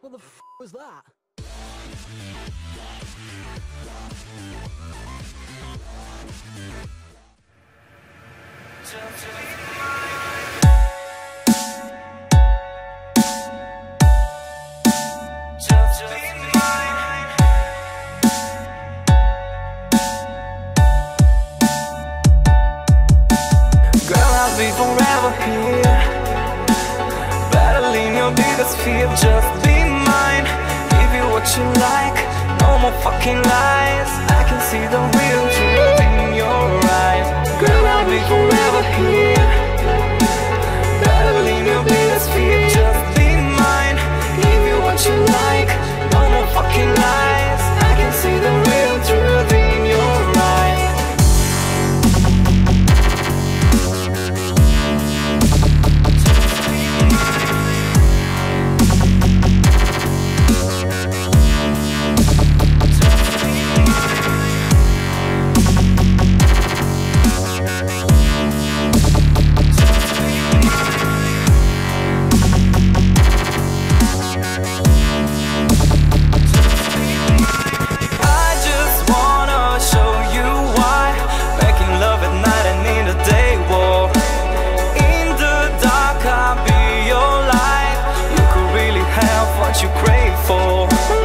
What the f was that? Girl, I'll be forever here Biggest fear Just be mine. Give you what you like No more fucking lies. I can see the real truth in your eyes. Girl, I'll be forever here what you crave for.